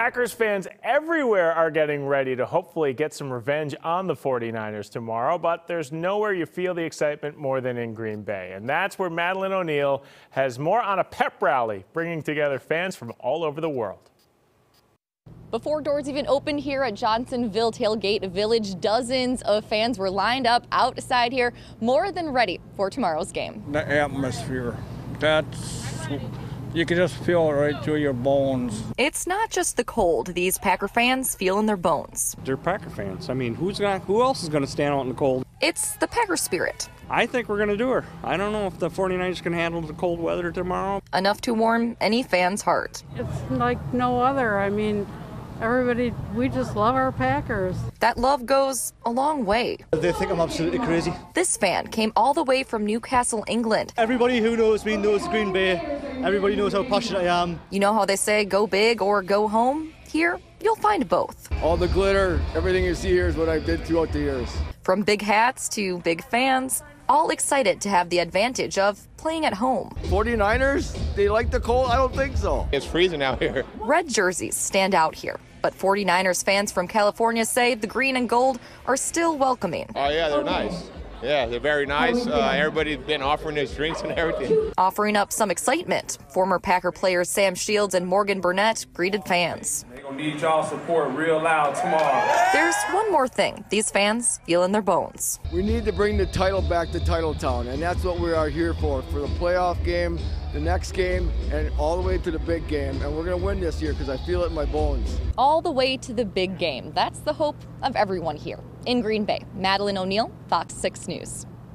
Packers fans everywhere are getting ready to hopefully get some revenge on the 49ers tomorrow, but there's nowhere you feel the excitement more than in Green Bay. And that's where Madeline O'Neill has more on a pep rally, bringing together fans from all over the world. Before doors even opened here at Johnsonville Tailgate Village, dozens of fans were lined up outside here, more than ready for tomorrow's game. The atmosphere, that's you can just feel it right through your bones. It's not just the cold these Packer fans feel in their bones. They're Packer fans. I mean, who's gonna, who else is going to stand out in the cold? It's the Packer spirit. I think we're going to do her. I don't know if the 49ers can handle the cold weather tomorrow. Enough to warm any fan's heart. It's like no other. I mean, everybody, we just love our Packers. That love goes a long way. They think I'm absolutely crazy. This fan came all the way from Newcastle, England. Everybody who knows me knows Green Bay. Everybody knows how passionate I am. You know how they say go big or go home? Here, you'll find both. All the glitter, everything you see here is what I did throughout the years. From big hats to big fans, all excited to have the advantage of playing at home. 49ers, they like the cold? I don't think so. It's freezing out here. Red jerseys stand out here, but 49ers fans from California say the green and gold are still welcoming. Oh, yeah, they're nice. Yeah, they're very nice. Uh, everybody's been offering us drinks and everything. Offering up some excitement, former Packer players Sam Shields and Morgan Burnett greeted fans. They're going to need y'all support real loud tomorrow. There's one more thing these fans feel in their bones. We need to bring the title back to Titletown, and that's what we are here for, for the playoff game, the next game, and all the way to the big game. And we're going to win this year because I feel it in my bones. All the way to the big game. That's the hope of everyone here. In Green Bay, Madeline O'Neill, Fox 6 News.